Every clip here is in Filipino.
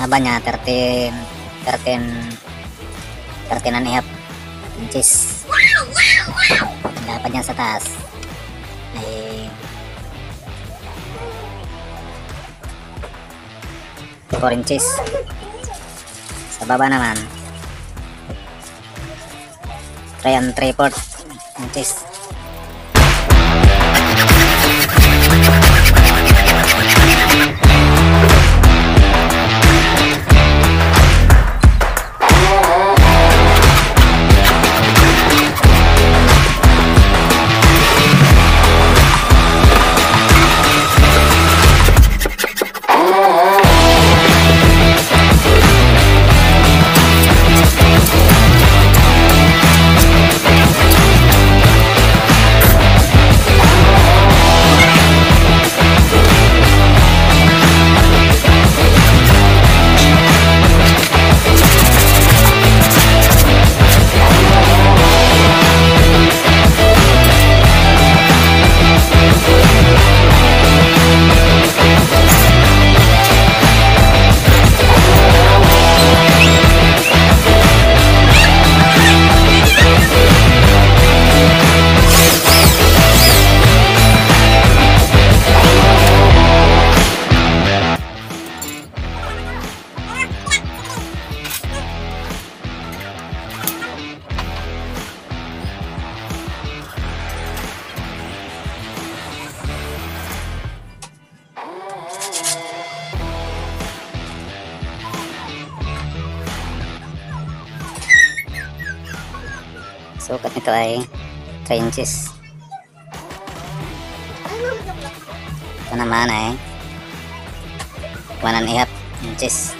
haba niya 13 13 13 and a half inches. Ang lapad niya sa taas ay 4 inches. Sa baba naman 3 and 3 fourth inches 3 inches. Ito naman ay 1 and a half inches.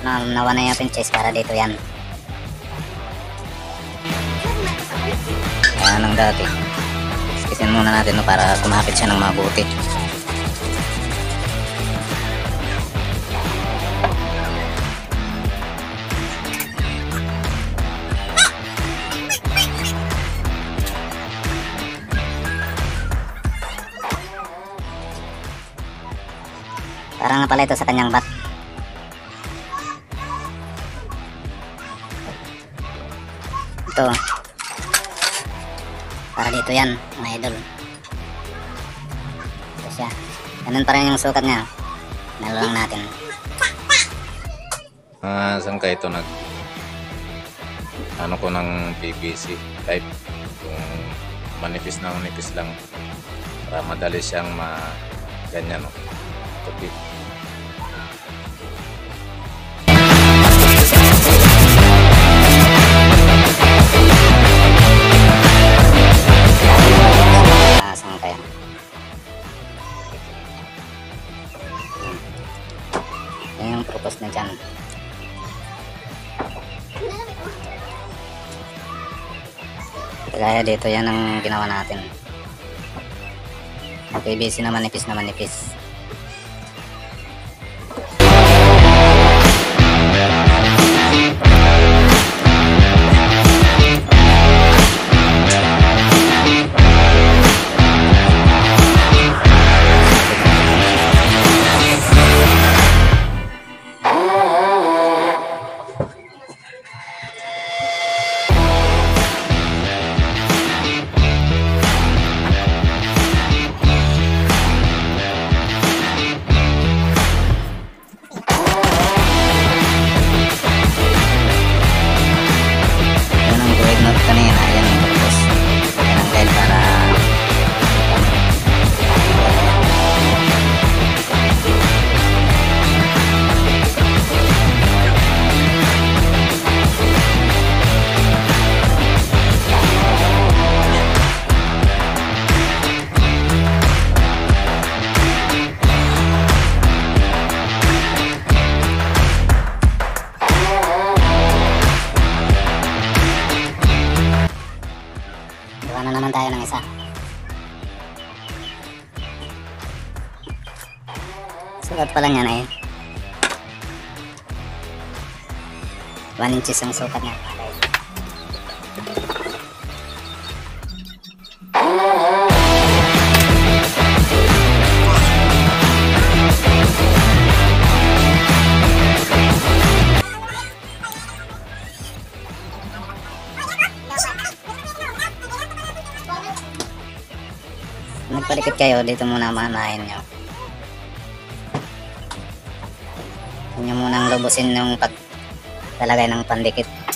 Na, na 1 and a half inches para dito yan. Ayan ang dati. Kisin muna natin no, para kumapit siya ng mabuti. Parang nga pala ito sa kanyang bat. Ito. Para dito yan, mga idol. Ito siya. Ganun pa rin yung sukat niya. Nalo natin. Ah, saan ka ito nag ano ko ng PVC type kung manipis na manipis lang para madali siyang ma ganyan no tupi dito yan ang ginawa natin. Ang PVC na manipis na manipis. Naman tayo ng isa. Sukat pala niyan ay 1 inches ang sukat niya. Kayo, dito muna manahin nyo. Huwag nyo munang lubusin yung paglalagay ng pandikit.